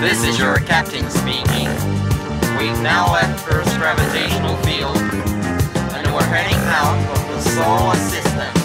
This is your captain speaking. We've now left Earth's gravitational field, and we're heading out of the solar system.